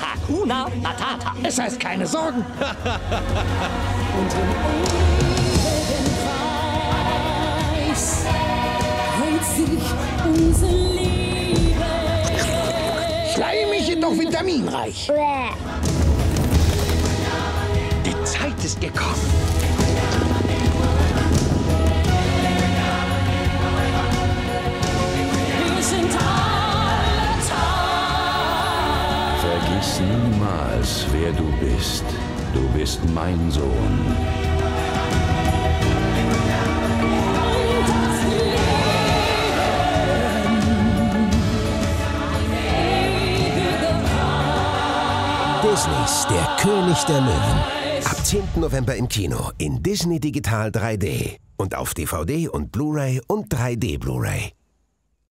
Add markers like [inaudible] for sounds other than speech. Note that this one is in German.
Hakuna Matata. Es heißt keine Sorgen. [laughs] sich unser Leben. Jedoch vitaminreich. Die Zeit ist gekommen. Wir sind alle Teil. Vergiss niemals, wer du bist. Du bist mein Sohn. Disneys Der König der Löwen. Ab 10. November im Kino in Disney Digital 3D und auf DVD und Blu-ray und 3D Blu-ray.